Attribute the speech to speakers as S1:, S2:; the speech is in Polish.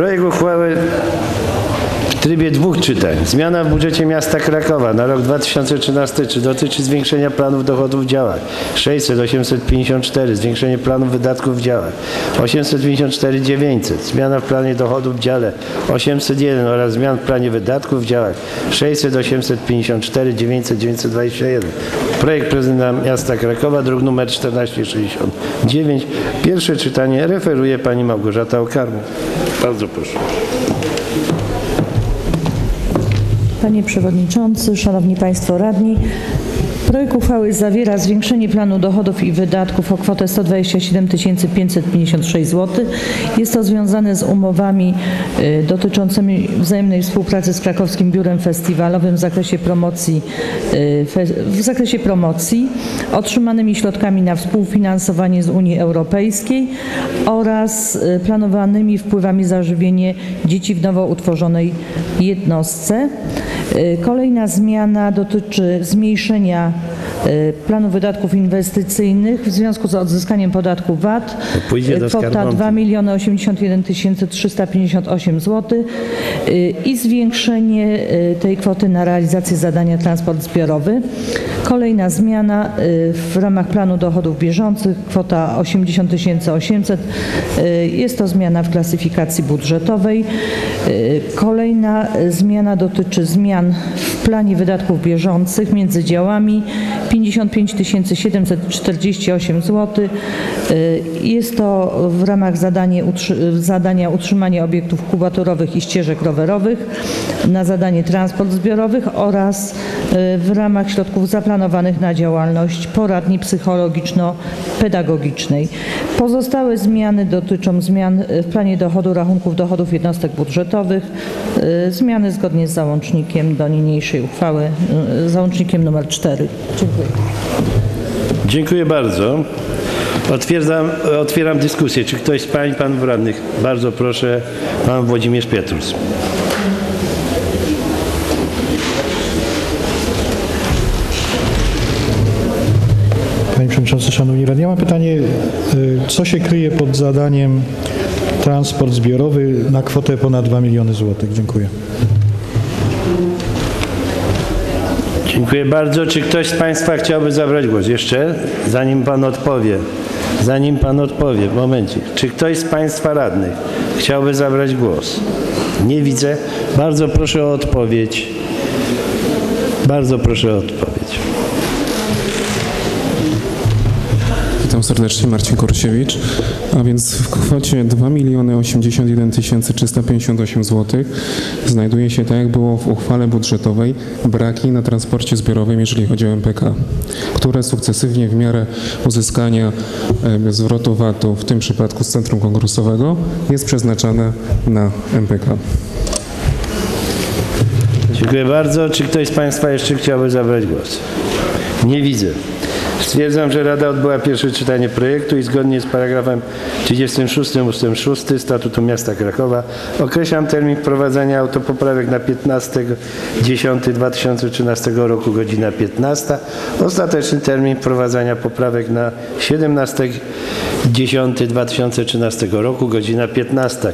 S1: Projekt uchwały w trybie dwóch czytań. Zmiana w budżecie miasta Krakowa na rok 2013 czy dotyczy zwiększenia planów dochodów w działach 600 854, zwiększenie planów wydatków w działach 854 900, zmiana w planie dochodów w dziale 801 oraz zmian w planie wydatków w działach 600 854 900 921. Projekt prezydenta miasta Krakowa, druk nr 1469. Pierwsze czytanie referuje pani Małgorzata Okarmu. Bardzo proszę.
S2: Panie Przewodniczący, Szanowni Państwo Radni, projekt uchwały zawiera zwiększenie planu dochodów i wydatków o kwotę 127 556 zł. Jest to związane z umowami y, dotyczącymi wzajemnej współpracy z Krakowskim Biurem Festiwalowym w zakresie promocji, y, w zakresie promocji, otrzymanymi środkami na współfinansowanie z Unii Europejskiej oraz y, planowanymi wpływami za żywienie dzieci w nowo utworzonej jednostce. Kolejna zmiana dotyczy zmniejszenia planu wydatków inwestycyjnych w związku z odzyskaniem podatku VAT. Y, Kwota
S1: skarbonki.
S2: 2 miliony 81 358 zł y, i zwiększenie y, tej kwoty na realizację zadania transport zbiorowy. Kolejna zmiana y, w ramach planu dochodów bieżących kwota 80 800. y, Jest to zmiana w klasyfikacji budżetowej. Y, Kolejna y, zmiana dotyczy zmian w planie wydatków bieżących między działami 55 748 zł. Jest to w ramach zadanie, zadania utrzymania obiektów kubatorowych i ścieżek rowerowych na zadanie transport zbiorowych oraz y, w ramach środków zaplanowanych na działalność poradni psychologiczno-pedagogicznej. Pozostałe zmiany dotyczą zmian y, w planie dochodu rachunków dochodów jednostek budżetowych, y, zmiany zgodnie z załącznikiem do niniejszej uchwały, załącznikiem numer 4. Dziękuję.
S1: Dziękuję bardzo. Otwieram, otwieram dyskusję. Czy ktoś z pań, panów radnych? Bardzo proszę, pan Włodzimierz Pietrus.
S3: Panie Przewodniczący, Szanowni Radni, ja mam pytanie, y, co się kryje pod zadaniem transport zbiorowy na kwotę ponad 2 miliony złotych? Dziękuję.
S1: Dziękuję bardzo. Czy ktoś z państwa chciałby zabrać głos? Jeszcze? Zanim pan odpowie. Zanim pan odpowie, w momencie. Czy ktoś z państwa radnych chciałby zabrać głos? Nie widzę. Bardzo proszę o odpowiedź. Bardzo proszę o odpowiedź.
S4: Witam serdecznie, Marcin Korsiewicz. A więc w kwocie 2 81 358 zł znajduje się, tak jak było w uchwale budżetowej, braki na transporcie zbiorowym, jeżeli chodzi o MPK, które sukcesywnie w miarę uzyskania e, zwrotu VAT-u, w tym przypadku z Centrum Kongresowego, jest przeznaczane na MPK.
S1: Dziękuję bardzo. Czy ktoś z państwa jeszcze chciałby zabrać głos? Nie widzę. Stwierdzam, że Rada odbyła pierwsze czytanie projektu i zgodnie z paragrafem 36 ust. 6 Statutu Miasta Krakowa określam termin wprowadzenia autopoprawek na 15.10.2013 roku godzina 15. Ostateczny termin wprowadzania poprawek na 17.10.2013 roku godzina 15.